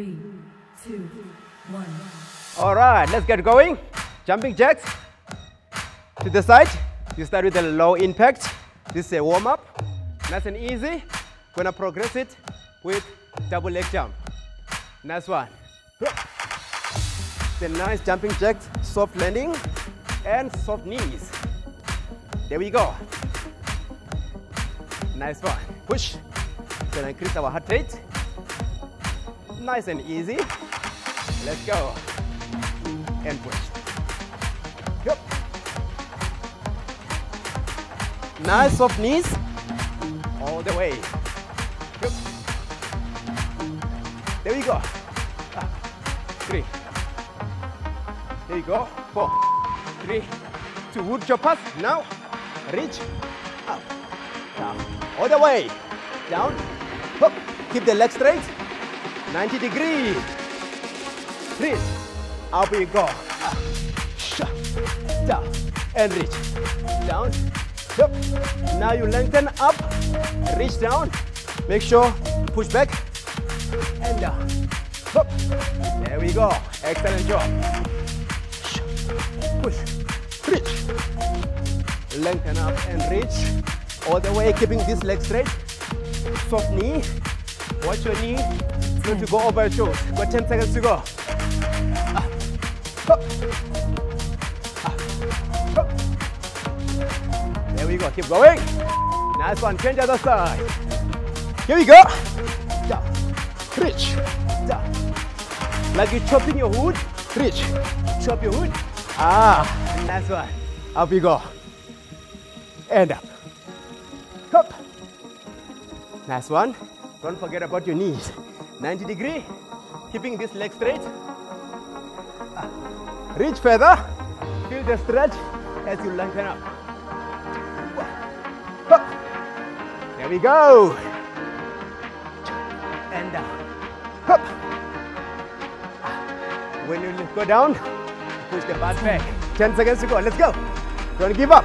Three, two, one. All right, let's get going. Jumping jacks to the side. You start with a low impact. This is a warm up. Nice and easy. Gonna progress it with double leg jump. Nice one. The nice jumping jacks, soft landing and soft knees. There we go. Nice one. Push. Gonna increase our heart rate. Nice and easy. Let's go. And push. Yep. Nice soft knees. All the way. Yep. There we go. Ah. Three. There you go. Four. Three. Two. Wood choppers. Now. Reach. Up. Down. All the way. Down. Up. Keep the leg straight. 90 degree. Reach. Up you go. Down. And reach. Down. Up. Now you lengthen up. Reach down. Make sure push back and down. Up. There we go. Excellent job. Push. Reach. Lengthen up and reach. All the way, keeping this leg straight. Soft knee. Watch your knee. Not to go over your toes. Got 10 seconds to go. Ah. Ah. There we go. Keep going. Nice one. Change the other side. Here we go. Reach. Like you're chopping your wood. Reach. Chop your wood. Ah, nice one. Up you go. And up. Up. Nice one. Don't forget about your knees. 90 degree. Keeping this leg straight. Ah. Reach further. Feel the stretch as you lengthen up. There we go. And down. Up. When you go down, push the butt back. 10 seconds to go. Let's go. Don't give up.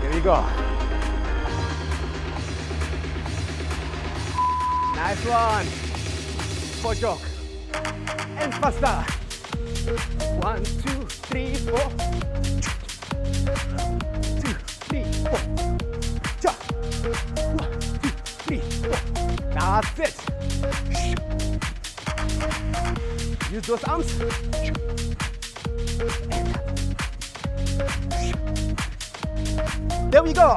There we go. One. For jog. And faster. One, two, three, four. Two, three, four. Jog. One, two, three, four. That's it. Use those arms. There we go.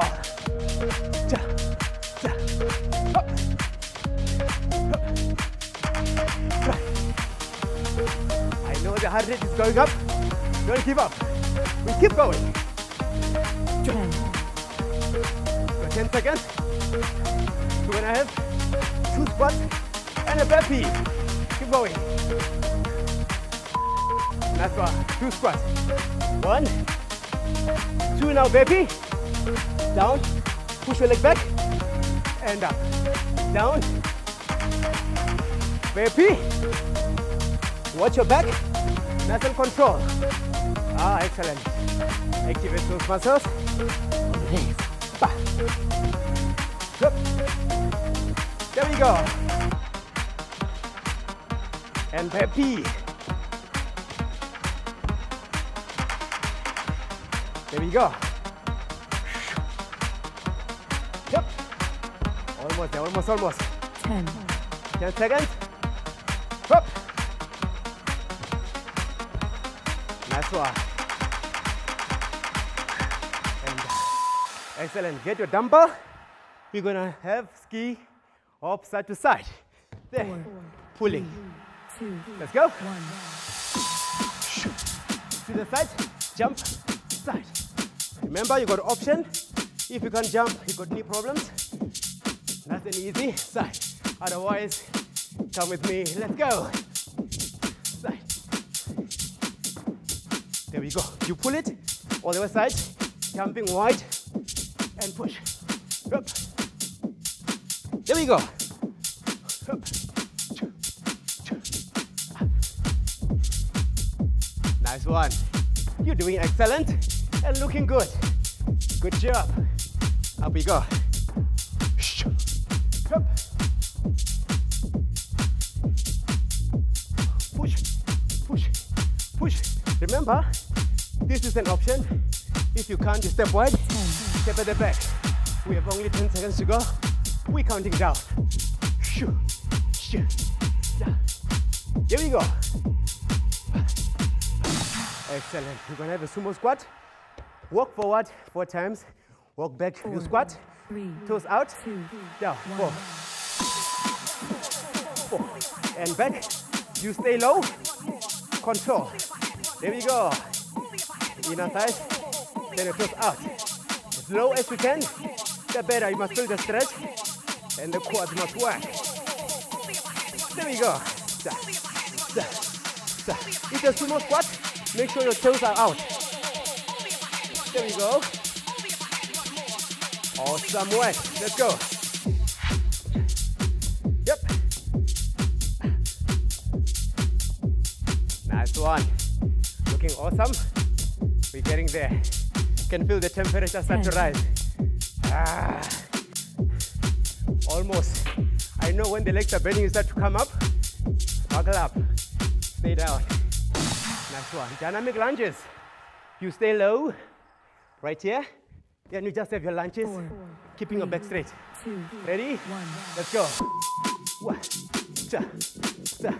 The heart rate is going up. Don't give up. We keep going. Ten, For 10 seconds. Two and a half. Two squats and a burpee. Keep going. That's one. Two squats. One. Two now, baby. Down. Push your leg back. And up. Down. Baby. Watch your back. And control. Ah, excellent. Activate those muscles. Release. Back. Up. There we go. And baby. There we go. Yep. Almost almost, almost. ten, 10 seconds. And uh, excellent. Get your dumbbell. We're gonna have ski hop side to side. There. four, Pulling. two, Let's go. one. To the side. Jump. Side. Remember, you got option. If you can't jump, you got knee problems. And easy. Side. Otherwise, come with me. Let's go. you go. You pull it on the other side, jumping wide, and push. Up. There we go. Up. Nice one. You're doing excellent and looking good. Good job. Up we go. Up. Push, push, push. Remember, this is an option. If you can't, you step wide, step at the back. We have only 10 seconds to go. We're counting down. Shoo, shoo, down. Here we go. Excellent. We're gonna have a sumo squat. Walk forward four times. Walk back. You squat. 3, Toes out. 2, Down. Four. Four. And back. You stay low. Control. There we go. Inner thighs. Then it goes out. Ah, as low as you can. The better. You must feel the stretch. And the quads must work. There we go. Da, da, da. If sumo squat, make sure your toes are out. There we go. Awesome work. Let's go. Yep. Nice one. Looking awesome. Getting there. Can feel the temperature start to rise. Ah. Almost. I know when the legs are bending, you start to come up. Buckle up. Stay down. Nice one. Dynamic lunges. You stay low. Right here. Then you just have your lunges. Four, Keeping your back straight. 2, Ready? 1. Let's go. One, cha, cha,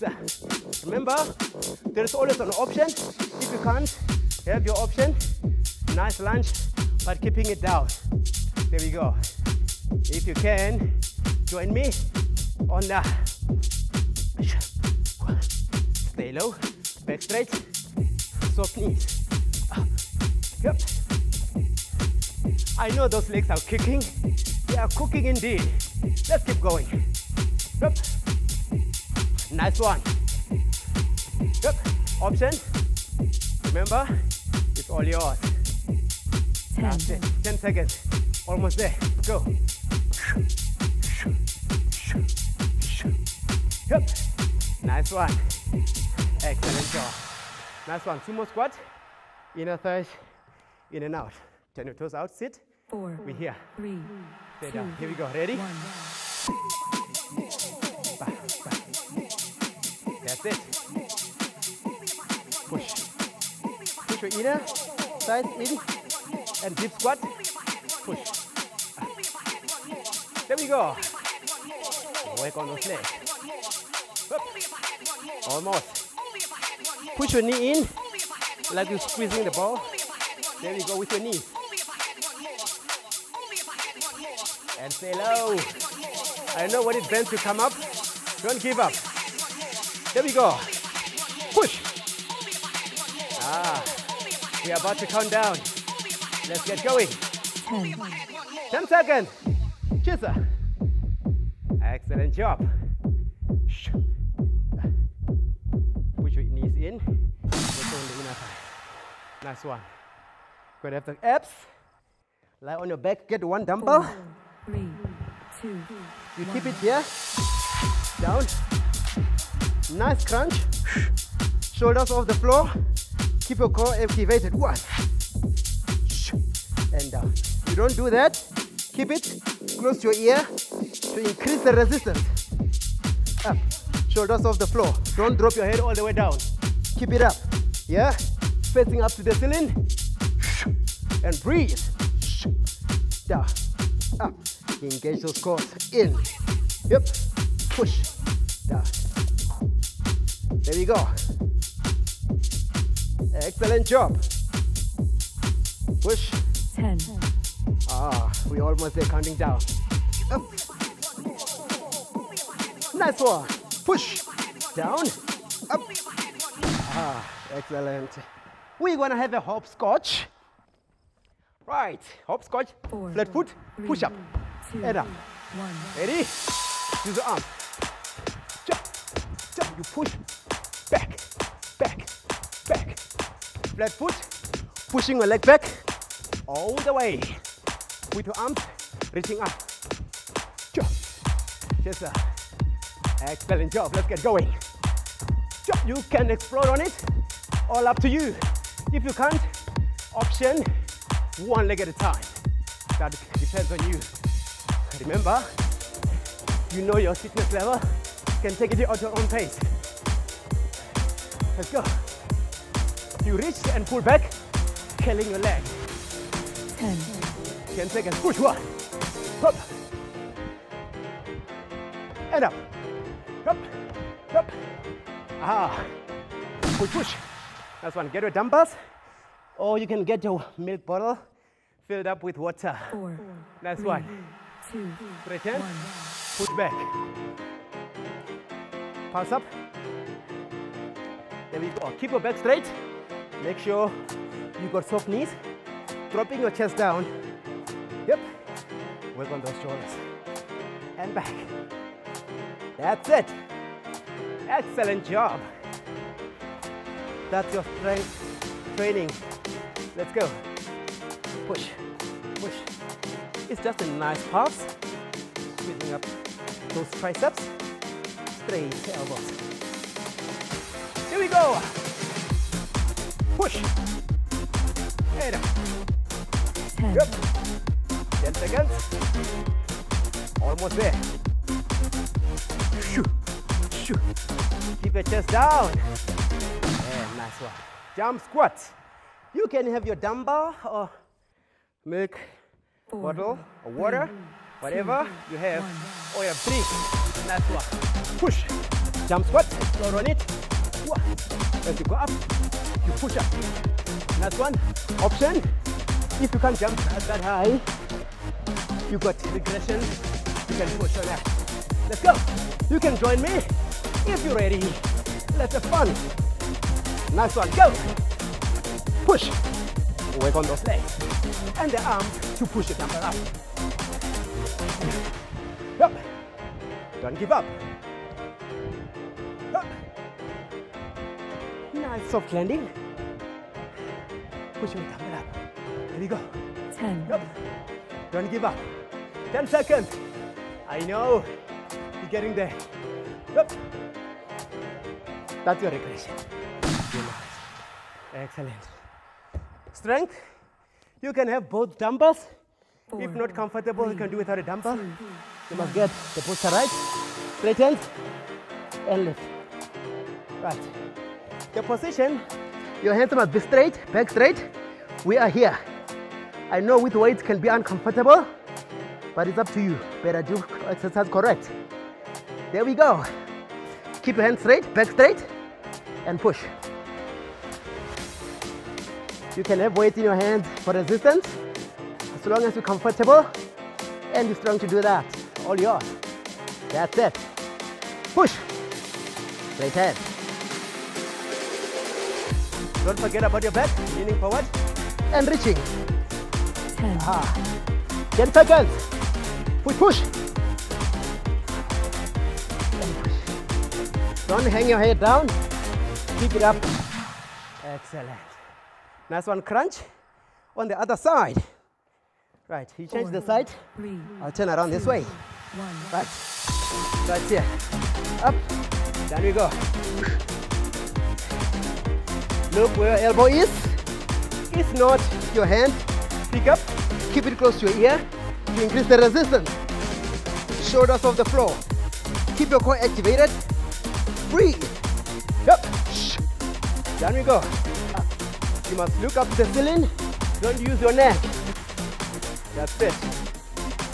cha. Remember, there is always an option. If you can't, have your option. Nice lunge, but keeping it down. There we go. If you can, join me on the. Stay low, back straight, soft knees. Yep. I know those legs are kicking. They are cooking indeed. Let's keep going. Yep. Nice one. Yep. Option. Remember, it's all yours. 10, That's it. 10 seconds. Almost there. Go. Yep. Nice one. Excellent job. Nice one. Sumo squat. Inner thighs. In and out. Turn your toes out. Sit. 4, We're here. 3, Stay Two. down. Here we go. Ready? 1. Back, back. That's it. Your inner side in and deep squat. Push. There we go. Work on those legs. Up. Almost. Push your knee in like you're squeezing the ball. There we go with your knees. And say low. I know when it bends, to come up. Don't give up. There we go. We are about to count down. Let's get going. 10, 10 seconds. Chisa. Excellent job. Push your knees in. Let's on the inner thigh. Nice one. Gonna have the abs. Lie on your back. Get one dumbbell. 3, 2, You keep it here. Down. Nice crunch. Shoulders off the floor. Keep your core activated. One. And down. You don't do that. Keep it close to your ear to increase the resistance. Up. Shoulders off the floor. Don't drop your head all the way down. Keep it up. Yeah. Facing up to the ceiling. And breathe. Down. Up. Engage those cores. In. Yep. Push. Down. There we go. Excellent job. Push. 10, Ah, we almost there counting down. Up. Nice one. Push. Down. Up. Ah, excellent. We're gonna have a hopscotch. Right, hopscotch. Four. Flat foot. Push up. 2, And up. 1. Ready? Use the arm. Jump. Jump. You push. Flat foot. Pushing your leg back. All the way. With your arms reaching up. Just a excellent job. Let's get going. You can explode on it. All up to you. If you can't, option one leg at a time. That depends on you. Remember, you know your fitness level. You can take it at your own pace. Let's go. You reach and pull back, killing your leg. 10, 10 seconds. Push one. Up. And up. Up. Up. Ah. Push, push. That's one. Get your dumbbells. Or you can get your milk bottle filled up with water. 4, That's one. 2, Return. 1. Push back. Pulse up. There we go. Keep your back straight. Make sure you got soft knees. Dropping your chest down. Yep. Work on those shoulders. And back. That's it. Excellent job. That's your strength training. Let's go. Push. Push. It's just a nice pulse. Squeezing up those triceps. Straight elbows. Here we go. Push. And up. 10, Yep. 10 seconds. Almost there. Shoo. Shoo. Keep your chest down. And nice one. Jump squats. You can have your dumbbell or milk Four, bottle or water, three, whatever two, you have. one. Or you have three. Nice one. Push. Jump squat. Explode on it. As you go up, you push up. Nice one. Option. If you can't jump that, that high, you got regression. You can push on that. Let's go. You can join me if you're ready. Let's have fun. Nice one. Go. Push. Work on those legs and the arms to push the dumbbell up. Up. Don't give up. Up. Soft landing. Push your dumbbell up. There we go. 10, Up. Don't give up. 10 seconds. I know. You're getting there. Up. That's your regression. Excellent. Strength. You can have both dumbbells. If not comfortable, you can do without a dumbbell. two, You must get the posture right. Straighten and lift. Right. The position, your hands must be straight, back straight. We are here. I know with weights can be uncomfortable, but it's up to you. Better do exercise correct. There we go. Keep your hands straight, back straight, and push. You can have weight in your hands for resistance, as long as you're comfortable and you're strong to do that. All yours. That's it. Push. Straight head. Don't forget about your back, leaning forward and reaching. 10, Ah. 10 seconds. Push, push. Push. Don't hang your head down. Keep it up. Excellent. Nice one, crunch. On the other side. Right, you change the side. 3, I'll turn around this way. 1. Right. Right here. Up. Down we go. Look where your elbow is. If not your hand, pick up. Keep it close to your ear to increase the resistance. Shoulders off the floor. Keep your core activated. Breathe. Up. Down we go. You must look up the ceiling. Don't use your neck. That's it.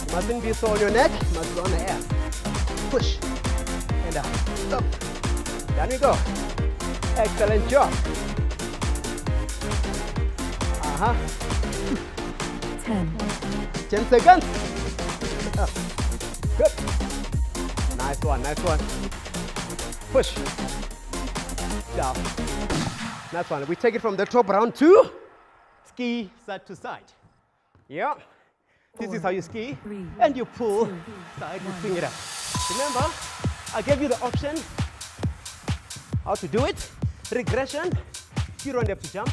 You mustn't be so on your neck, you must be on the air. Push. And up. Up. Down we go. Excellent job. 10, 10 seconds. Up. Good. Nice one, nice one. Push. Down. Nice one. We take it from the top round two. Ski side to side. Yeah. This is how you ski. three, And you pull two, side, you swing it up. Remember, I gave you the option how to do it. Regression, you don't have to jump,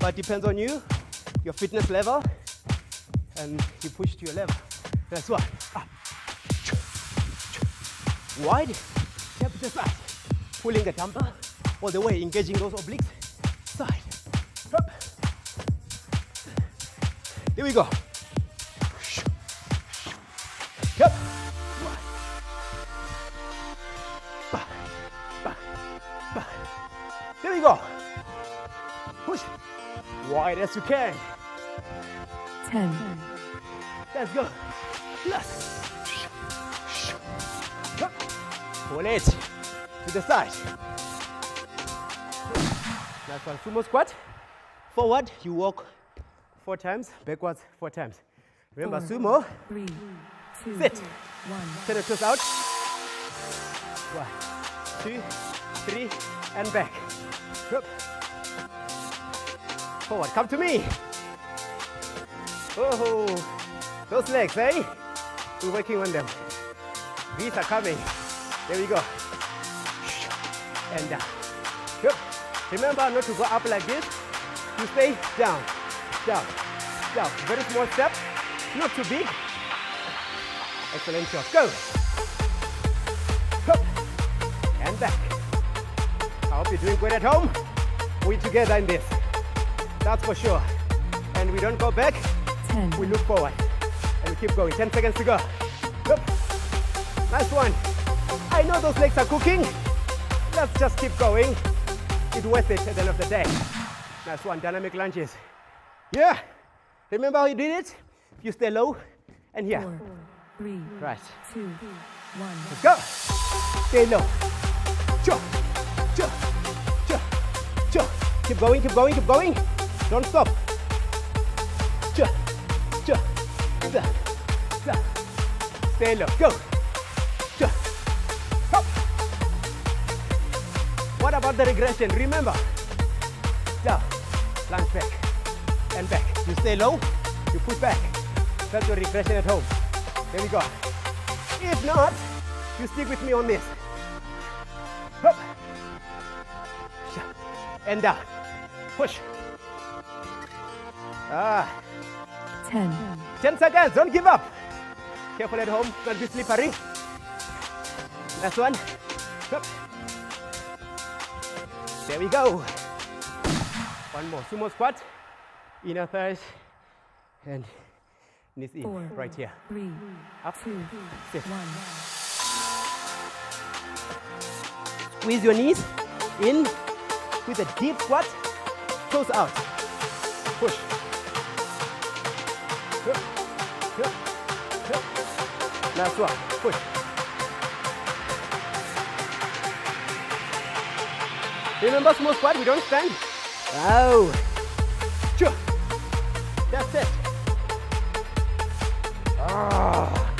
but depends on you, your fitness level, and you push to your level. That's what. Ah. Up. Wide, step to side. Pulling the dumbbell all the way, engaging those obliques. Side. Up. Here we go. Back. There we go. Wide as you can. 10, Let's go. Plus. Pull it to the side. Last one, sumo squat. Forward, you walk four times. Backwards, four times. Remember, Four. sumo, 3, 2, Sit. 1. turn the toes out. One, two, three, and back. Up. Forward, come to me. Oh, those legs, eh? We're working on them. These are coming. There we go. And down. Good. Remember not to go up like this. You stay down, down, down. Very small step, not too big. Excellent job. Go. Up. And back. I hope you're doing good at home. We're together in this. That's for sure. And we don't go back, 10, we look forward. And we keep going. 10 seconds to go. Up. Nice one. I know those legs are cooking. Let's just keep going. It's worth it at the end of the day. Nice one. Dynamic lunges. Yeah. Remember how you did it? You stay low and here. 4, 3, Right. 2, 1. Let's go. Stay low. Jump, jump, jump, jump. Keep going, keep going, keep going. Don't stop. Jump, jump, jump, jump. Stay low. Go. Jump. Hop. What about the regression? Remember. Down. Lunge back. And back. You stay low. You push back. That's your regression at home. There we go. If not, you stick with me on this. Sha. And down. Push. Ah, 10, 10 seconds. Don't give up. Careful at home. Don't be slippery. Last one. Up. There we go. One more. Sumo squat. Inner thighs. And knees in. 4, Right here. 3, Up. 2, Sit. 1. Squeeze your knees in with a deep squat, toes out. Push. Last one. Push. Remember small squat, we don't stand. Oh. Sure. That's it. Ah.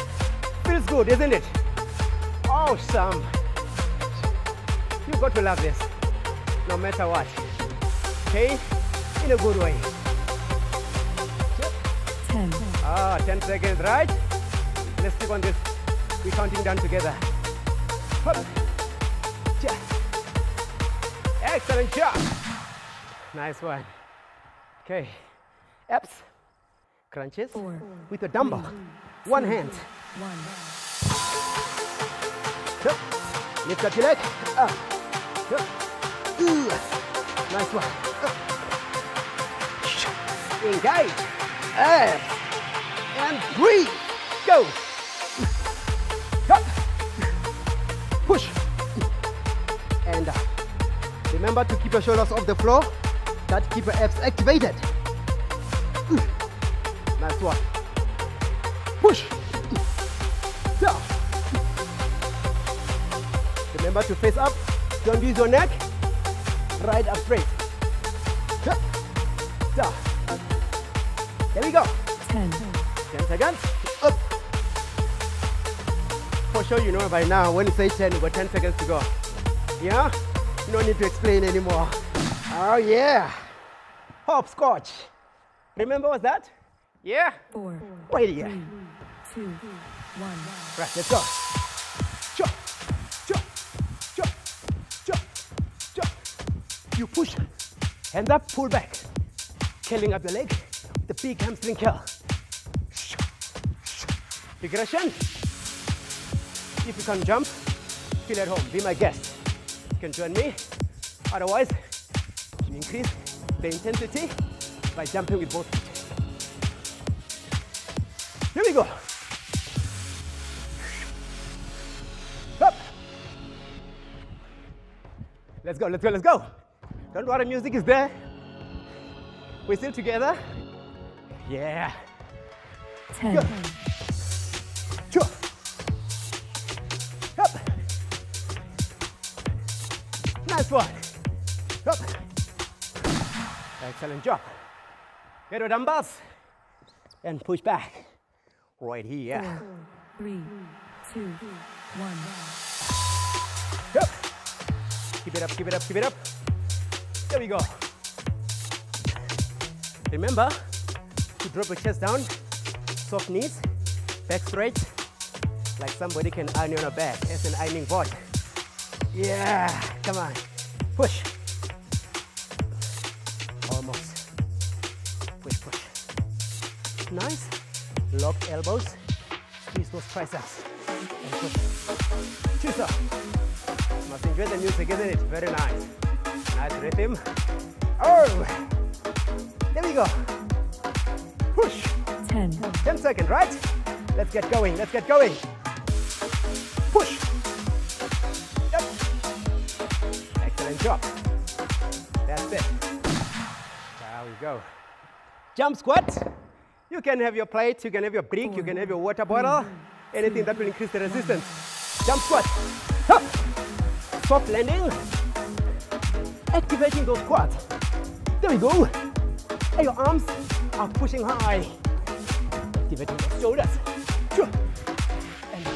Feels good, isn't it? Awesome. You got to love this, no matter what. Okay? In a good way. 10, Ah, 10 seconds, right? Let's keep on this. We're counting down together. Hup. Ja. Excellent job. Nice one. Okay. Abs, crunches 4, with a dumbbell. One hand. 1. Hup. Lift up your leg. Up. Nice one. Up. Engage. Abs. And breathe. Go. Push. And up. Remember to keep your shoulders off the floor. That keep your abs activated. Nice one. Push. Down. Remember to face up. Don't use your neck. Right up straight. Down. There we go. 10, 10 seconds. Sure, you know by now when you say 10, you got 10 seconds to go. Yeah? No need to explain anymore. Oh, yeah. Hopscotch. Remember what's that? Yeah? 4, Right here. 3, 2, 1. Right, let's go. Jump, jump, jump, jump, jump. You push, hands up, pull back. Curling up the leg, the big hamstring curl. Regression. If you can jump, feel at home. Be my guest. You can join me. Otherwise, you increase the intensity by jumping with both feet. Here we go. Up. Let's go, let's go, let's go. Don't worry, music is there. We're still together? Yeah. 10, Good. Nice one. Up. Excellent job. Get your dumbbells and push back. Right here. four, three, two, one. Up. Keep it up, keep it up, keep it up. There we go. Remember to drop your chest down, soft knees, back straight, like somebody can iron on a back as an ironing board. Yeah, come on. Push. Almost. Push, push. Nice. Lock elbows. Squeeze those triceps. And push. Choose. Must enjoy the music, isn't it? Very nice. Nice rhythm. Oh! There we go. Push. 10, 10 seconds, right? Let's get going. Let's get going. Job. That's it. There we go. Jump squat. You can have your plate, you can have your brick, you can have your water bottle, anything that will increase the resistance. Jump squat. Up. Soft landing. Activating those quads. There we go. And your arms are pushing high. Activating those shoulders. And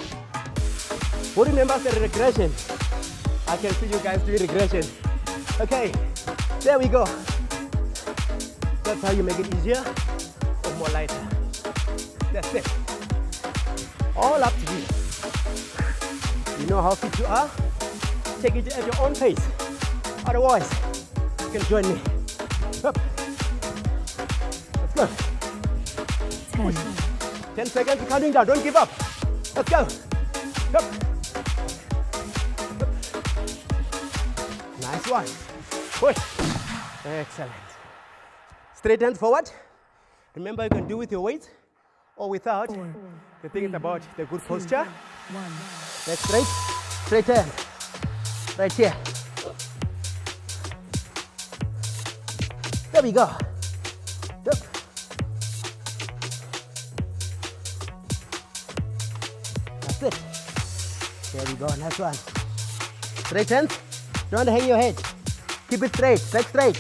who remembers the regression? I can see you guys doing regression. Okay, there we go. That's how you make it easier or more lighter. That's it. All up to you. You know how fit you are? Take it at your own pace. Otherwise, you can join me. Up. Let's go. 10, 10 seconds, counting down. Don't give up. Let's go. Up. One. Push. Excellent. Straight hands forward. Remember, you can do with your weight or without. four, The thing is about the good posture. one. Back straight. Straight hand. Right here. There we go. Yep. That's it. There we go. Nice one. Straight hand. Don't hang your head. Keep it straight. Back straight.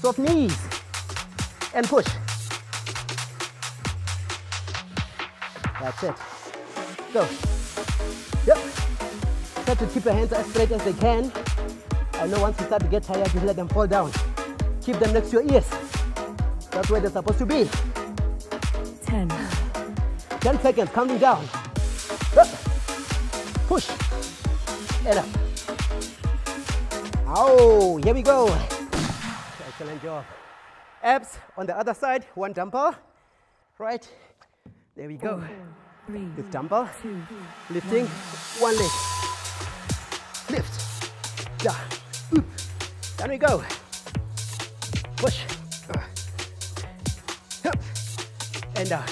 Soft knees. And push. That's it. Go. Yep. Try to keep your hands as straight as they can. I know once you start to get tired, just let them fall down. Keep them next to your ears. That's where they're supposed to be. 10, 10 seconds, counting down. Up. Push. And up. Oh, here we go. Excellent job. Abs on the other side, one dumbbell. Right. There we go. three, This dumbbell. two, Lifting one leg. Lift. Down. Oop. Down we go. Push. Uh. Up. And down.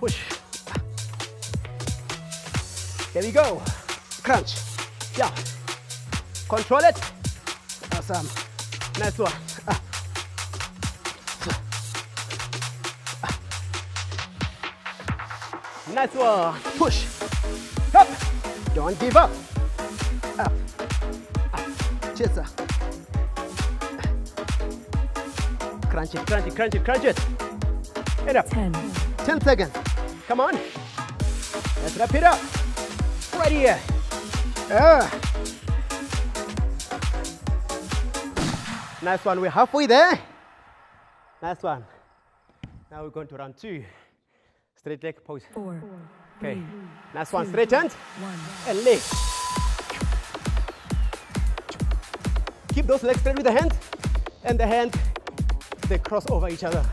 Push. There we go. Crunch. Down. Control it. Awesome. Nice one. Ah. Nice one. Push. Up. Don't give up. Up. Up. Chest up. Crunch it, crunch it, crunch it, crunch it. And up. 10, 10 seconds. Come on. Let's wrap it up. Right here. Ah. Nice one. We're halfway there. Nice one. Now we're going to round two. Straight leg pose. four, Okay. three, Nice one. Straight hand one. and leg. Keep those legs straight with the hand and the hand, they cross over each other.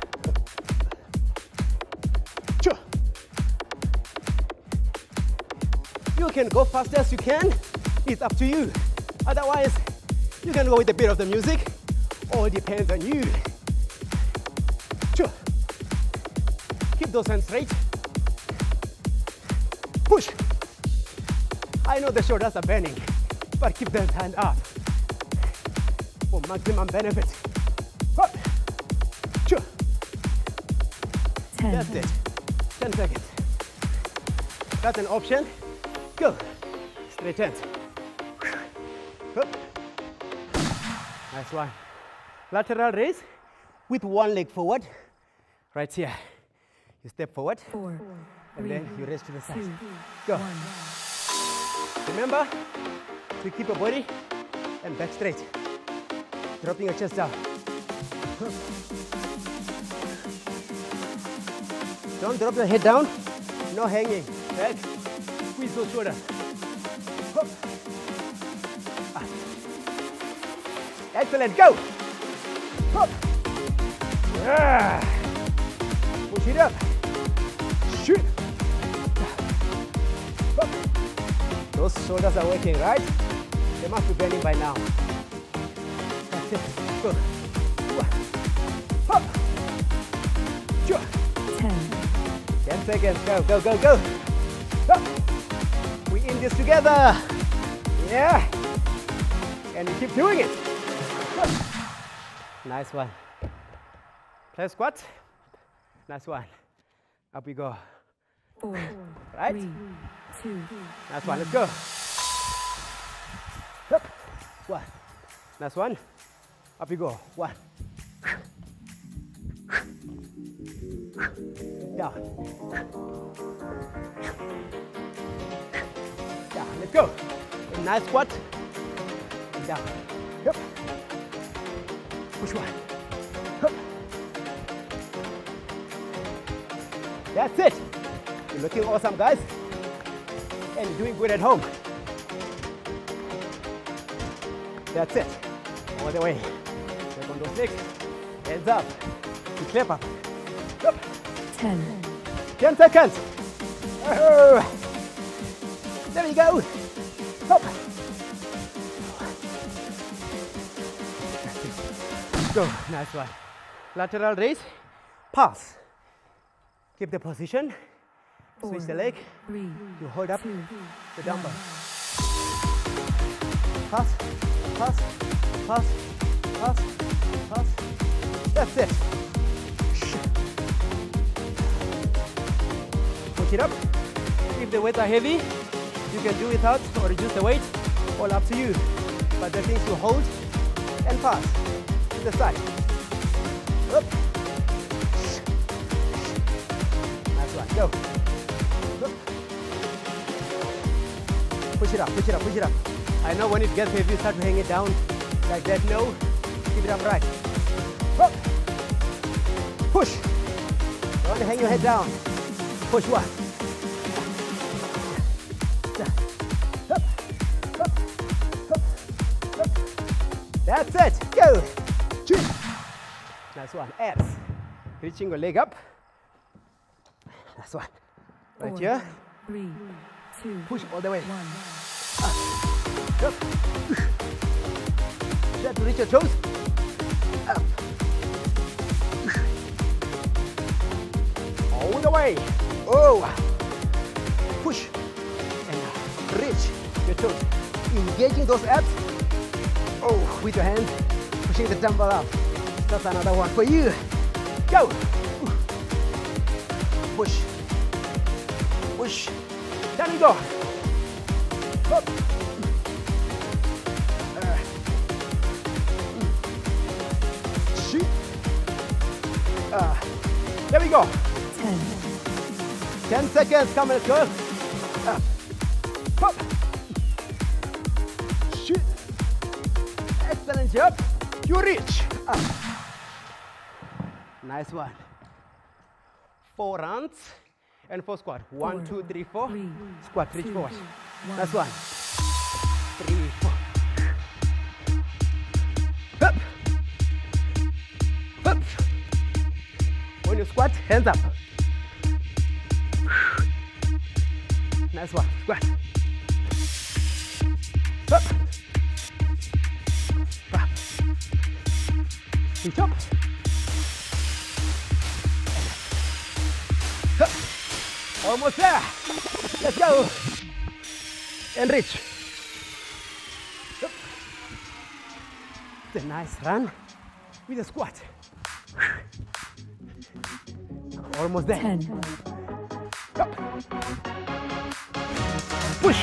Sure. You can go fast as you can. It's up to you. Otherwise, you can go with a bit of the music. All depends on you. Keep those hands straight. Push. I know the shoulders are bending, but keep them hand up for maximum benefit. Up. 10, That's it. 10 seconds. That's an option. Go. Straight hands. Up. Nice one. Lateral raise with one leg forward. Right here. You step forward 4, and 3, then you raise to the side. 2, Go. 1. Remember to keep your body and back straight. Dropping your chest down. Don't drop your head down. No hanging. Back. Squeeze those shoulders. Hup. Ah. Excellent. Go. Hup. Yeah. Push it up. Shoot. Hup. Those shoulders are working, right? They must be bending by now. That's it. Go. Hup. Sure. 10, 10 seconds. Go, go, go, go. Hup. We in this together. Yeah. And we keep doing it. Nice one. Play squat. Nice one. Up we go. 4, Right? 3, 2, Nice one. Let's go. Up. One. Nice one. Up you go. One. Down. Down. Let's go. Nice squat. Down. Yep. Push one. That's it. You're looking awesome, guys and doing good at home. That's it. All the way. Step on those legs. Hands up. You clap up. Up. 10, 10 seconds. Oh. There we go. Up. Go. Nice one. Lateral raise. Pass. Keep the position. Switch the leg. 3, You hold up 2, the dumbbell. Pass, pass, pass, pass, pass. That's it. Push it up. If the weights are heavy, you can do without or reduce the weight. All up to you. But the things you hold and pass to the side. Up. Nice one. Go. Push it up, push it up, push it up. I know when it gets heavy, you start to hang it down like that. No, keep it upright. Up. Push. Don't hang your head down. Push one. That's it. Go. Two. One. Abs. Reaching your leg up. That's one. Right 4, here. 3, 2, Push all the way. 1. Ah. Up. Try to reach your toes. Up. All the way. Oh. Push. And reach your toes. Engaging those abs. Oh, with your hand. Pushing the dumbbell up. That's another one for you. Go. Push. Push. Down you go. Up. Uh. Shoot. Uh, there we go. 10, 10 seconds. Come on. Up. Uh. Hop. Shoot. Excellent job. You reach. Up. Uh. Nice one. Four rounds and four squat. One, Four, two, three, four. three, Squat, reach two, forward. one. Nice one. Three, four. Up. Up. When you squat, hands up. Nice run with a squat. Almost there. 10, Up. Push.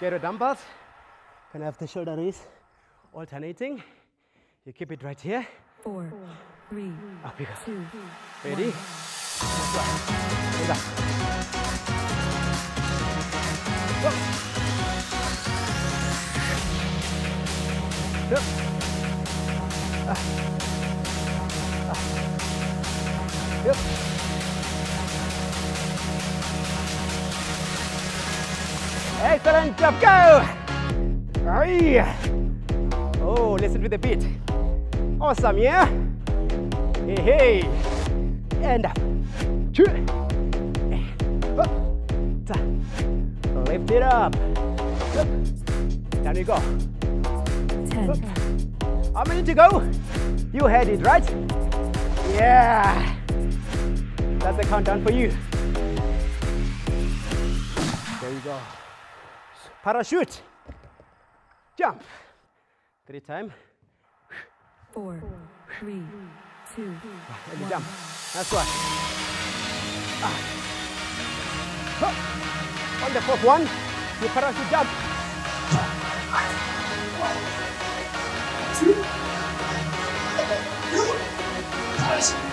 Get your dumbbells. Can have the shoulder raise alternating. You keep it right here. 4, 3, Up you go. 2, Ready? One. Hold up. Up. Up. Ah. Ah. Yep. Excellent job, go! Oh, listen to the beat. Awesome, yeah? Hey, hey. And up. Two. Lift it up. Up. Down you go. 10, How many to go? You had it, right? Yeah. That's the countdown for you. There you go. Parachute. Jump. Three time. 4, 3, 2, And you jump. That's one. Ah. On the fourth one, you parachute jump. Yes.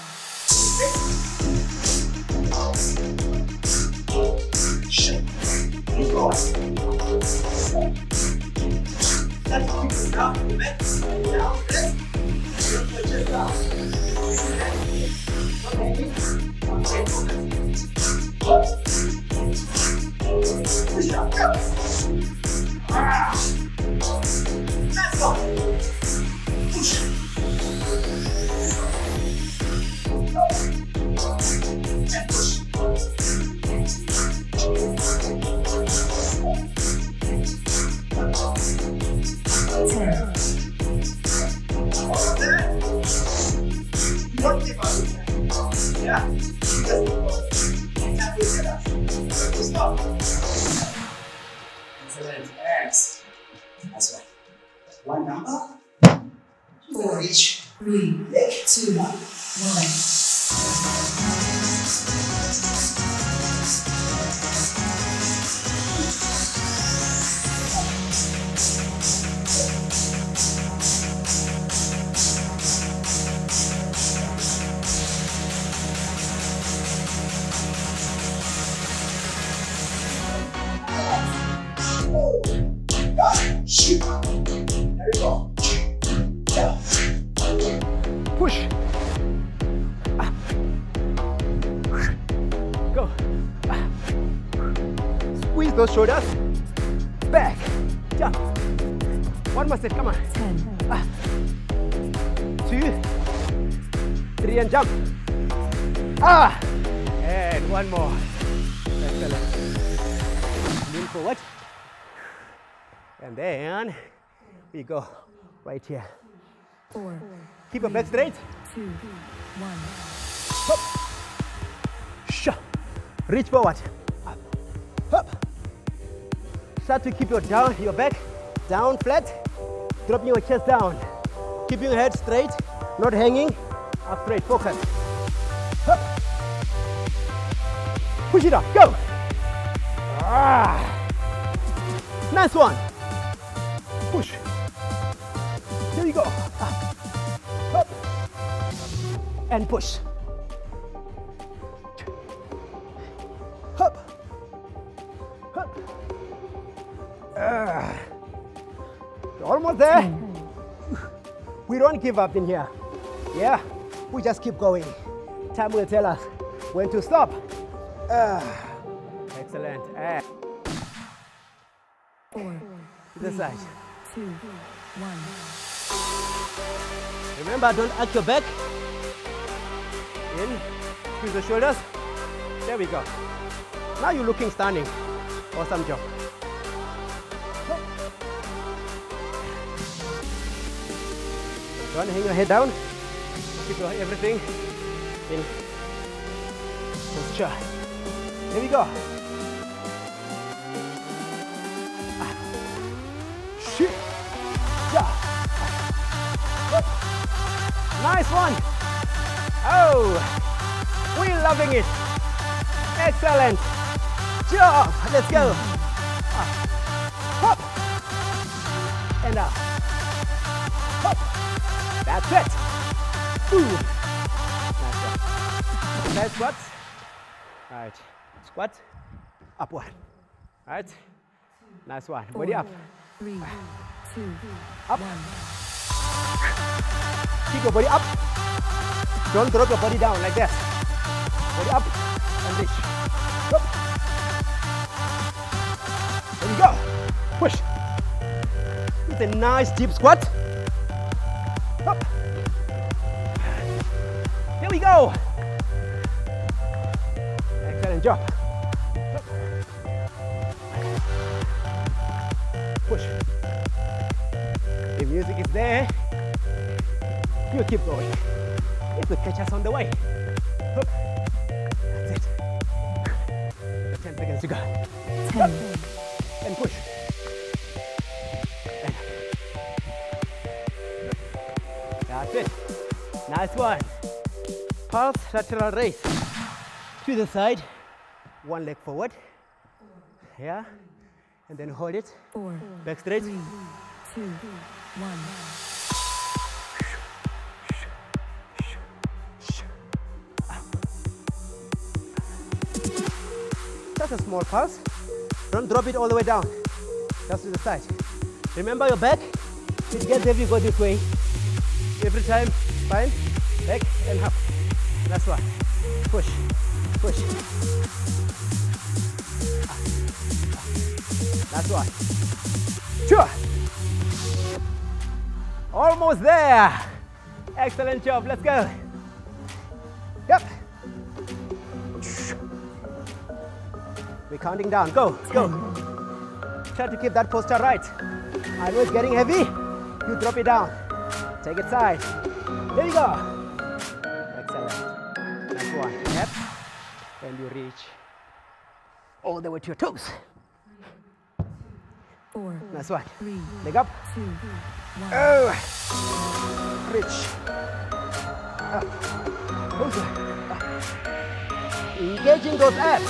Right here. four, Keep your back straight. two, one. Sha. Reach forward. Up. Up. Start to keep your down, your back down flat. Dropping your chest down. Keeping your head straight, not hanging. Up straight. Focus. Up. Push it up. Go. Ah. Nice one. Push. We go. Up. Up. And push. Hup. Hup. Ah. Almost there. We don't give up in here. Yeah, we just keep going. Time will tell us when to stop. Ah, excellent. Ah, four, side. two, one. Remember, don't arch your back. In, squeeze the shoulders. There we go. Now you're looking stunning. Awesome job. Don't hang your head down. Keep your everything in posture. Here we go. Nice one. Oh, we're loving it. Excellent job. Let's go. Up. Hop. And up. Hop. That's it. Ooh. Nice one. Side squats. All right. Squat. Up one. All right. Nice one. Body up. Three, two, Up. one. Keep your body up. Don't drop your body down like that. Body up and reach. Up. There you go. Push. It's a nice deep squat. Up. Here we go. Excellent job. Music is there. You keep going. It will catch us on the way. Hook. That's it. 10 seconds to go. Ten, And push. And That's it. Nice one. Pulse lateral raise. To the side. One leg forward. Yeah. And then hold it. four, Back straight. three, two. Just a small pulse. Don't drop it all the way down. Just to the side. Remember your back. It gets heavy, go this way. Every time, spine, back, and up. That's why. Push, push. Ah. Ah. That's why. Sure. Almost there. Excellent job. Let's go. Yep. We're counting down. Go, go. Try to keep that posture right. I know it's getting heavy. You drop it down. Take it side. There you go. Excellent. Next one. Yep. And you reach all the way to your toes. Four, Nice one. three, Leg up. two, one. Oh. Reach. Up. Closer. Up. Engaging those abs.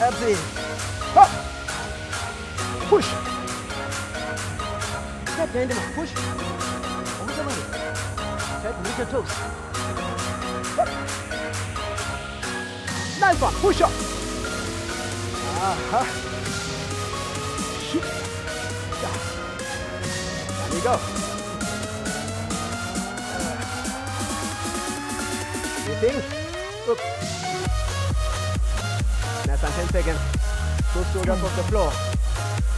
Abs in. Up. Push. Step behind them. Push. The way. Try to reach your toes. Up. Nice one. Push up. Uh-huh. Shoot. Go. Breathing. Up. Nice and 10 seconds. Push shoulders off the floor.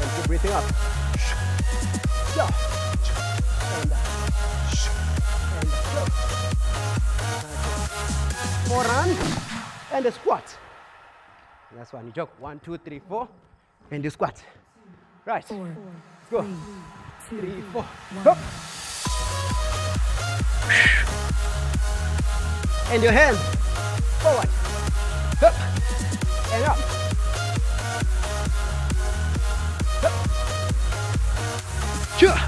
And keep breathing up. Yeah. And up. And up. Go. More run. And a squat. That's one. You jog. One, two, three, four. And you squat. Right. Four, Let's go. two, Three, four. And your hands forward. Up. And up. Up. Sure.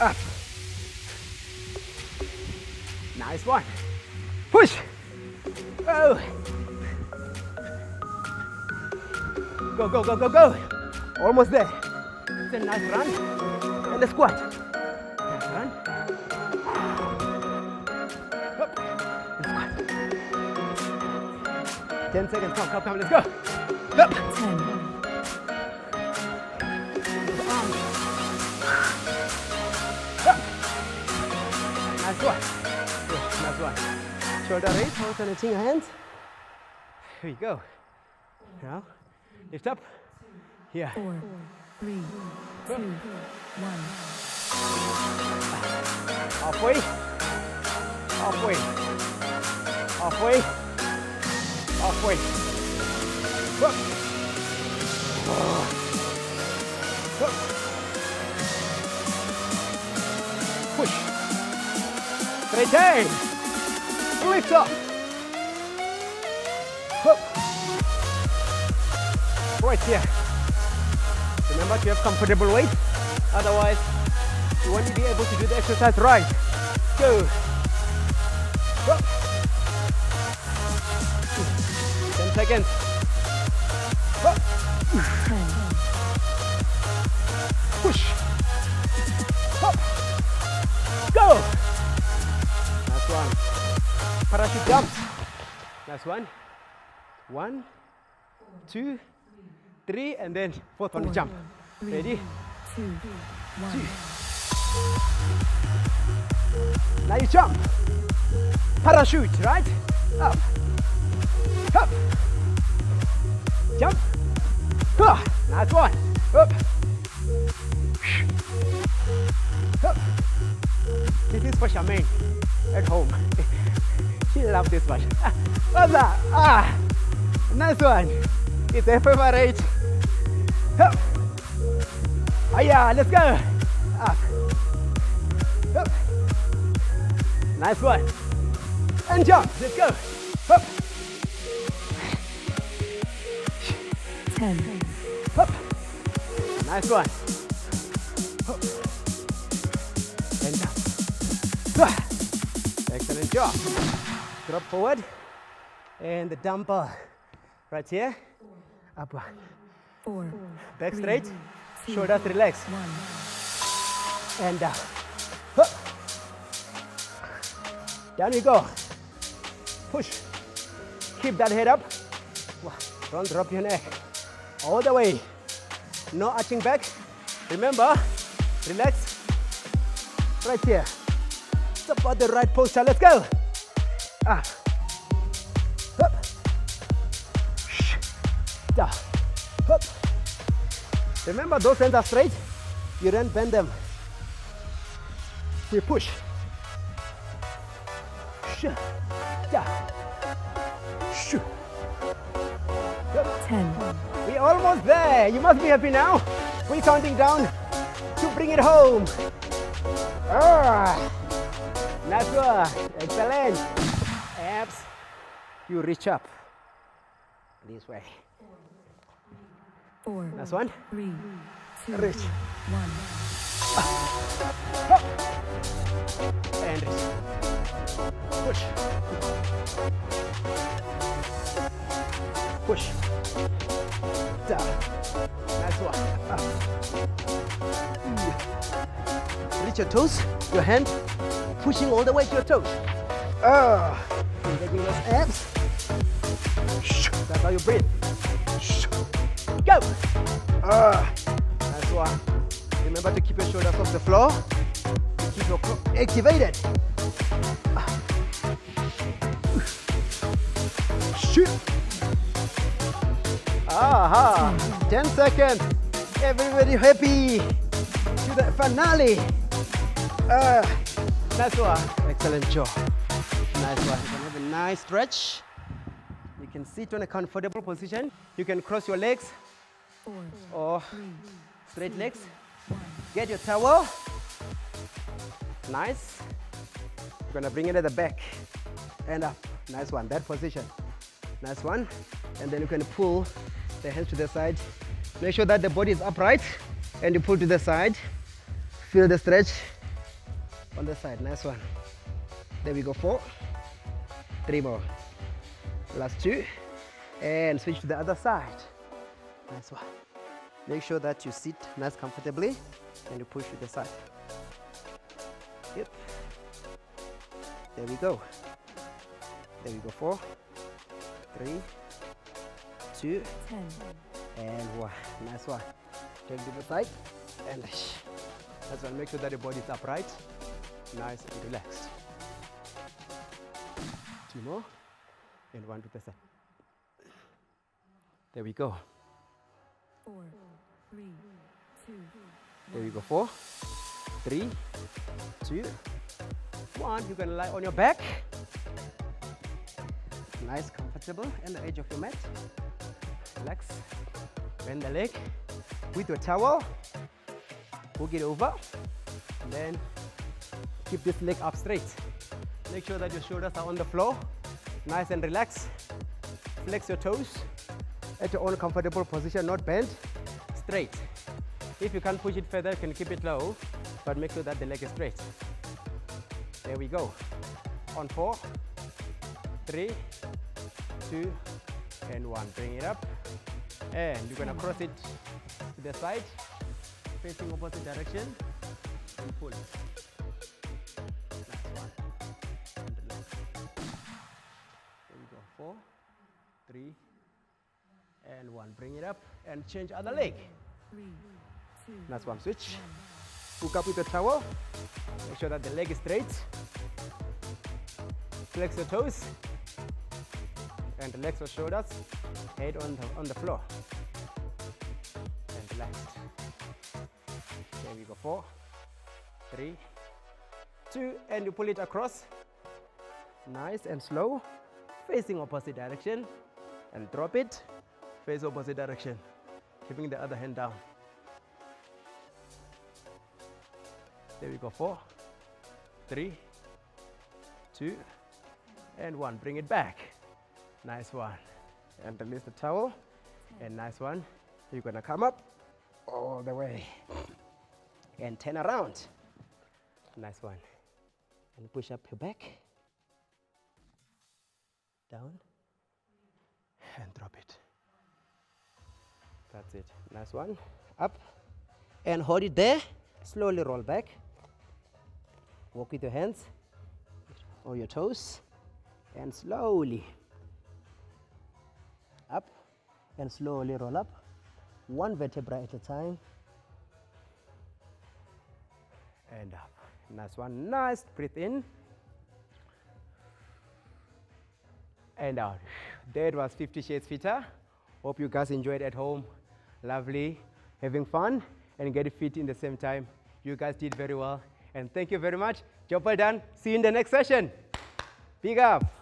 Up. Nice one. Push. Oh. Go, go, go, go, go. Almost there. A nice run. And the squat. Nice run. Squat. 10 seconds. Come, come, come. Let's go. Up. 10. Nice one. Nice one. Shoulder raise, Hold on the your hands. Here we go. Now, lift up. Yeah. Four three, two, one. Halfway. Halfway. Halfway. Halfway. Up. Up. Push. Straighten. Lift up. Up. Right here. Remember to have comfortable weight. Otherwise, you won't be able to do the exercise right. Go. Up. 10 seconds. Ten. Push. Up. Go. Nice one. Parachute jumps. Nice one. One, two, three, and then fourth one Four, jump. three, Ready? Two, one. Now you jump. Parachute, right? Up. Up. Jump. Ah, Nice one. Up. Up. This is for Charmaine at home. she loves this one. What's that? Ah, nice one. It's. Up. Ah, yeah, let's go. Up. Up. Nice one. And jump. Let's go. Up. Ten. Up. Nice one. Up. And down. Ah. Excellent job. Drop forward. And the dumbbell right here. Up one. Four, Back three, straight. two, Shoulders relaxed. One. and down. Down you go. Push. Keep that head up. Don't drop your neck. All the way. No arching back. Remember, relax. Right here. Support the right posture. Let's go. Up. Down. Up. Remember, those hands are straight. You don't bend them. We push. Shh. Yeah. Shh. Ten. We're almost there. You must be happy now. We're counting down to bring it home. Ah. Nice one. Excellent. Abs. You reach up. This way. Four, Nice one. three, two, Reach. one. And reach. Push. Push. Down. Nice one. Up. Mm. Reach your toes, your hand, pushing all the way to your toes. Ah. Engaging those abs. Shh. That's how you breathe. Go. Ah. Nice one. Remember to keep your shoulders off the floor. Keep your core activated. Shoot. Aha. 10 seconds. Everybody happy. To the finale. Ah. Nice one. Excellent job. Nice one. You can have a nice stretch. You can sit on a comfortable position. You can cross your legs Four, or three, straight legs. one. Get your towel. Nice. You're gonna bring it at the back and up. Nice one. That position. Nice one. And then you can pull the hands to the side. Make sure that the body is upright and you pull to the side. Feel the stretch on the side. Nice one. There we go. Four. Three more. Last two. And switch to the other side. Nice one. Make sure that you sit nice comfortably and you push to the side. Yep. There we go. There we go. Four, three, two, Ten. and one. Nice one. Take to the side and shh. That's one. Make sure that your body is upright, nice and relaxed. Two more. And one to the side. There we go. Four, three, two, There you go. Four, three, two, one. You're gonna lie on your back. Nice, comfortable, and the edge of your mat. Relax. Bend the leg with your towel. Hook it over. And then keep this leg up straight. Make sure that your shoulders are on the floor. Nice and relaxed. Flex your toes at your own comfortable position, not bent. Straight. If you can't push it further, you can keep it low, but make sure that the leg is straight. There we go. On four, three, two, and one. Bring it up. And you're gonna cross it to the side, facing opposite direction, and pull. It up and change other leg. three, two, Nice one. Switch. Hook up with the towel. Make sure that the leg is straight. Flex your toes. And relax your shoulders. Head on the, on the floor. And relax. There we go. Four, three, two, and you pull it across. Nice and slow. Facing opposite direction. And drop it. Face opposite direction. Keeping the other hand down. There we go. Four, three, two, and one. Bring it back. Nice one. And release the towel. And nice one. You're gonna come up all the way and turn around. Nice one. And push up your back. Down. And drop it. That's it. Nice one. Up. And hold it there. Slowly roll back. Walk with your hands or your toes. And slowly up and slowly roll up. One vertebra at a time. And up. Nice one. Nice. Breathe in. And out. That was 50 Shades Fitter. Hope you guys enjoyed at home. Lovely. Having fun and get fit in the same time. You guys did very well. And thank you very much. Job well done. See you in the next session. Big up.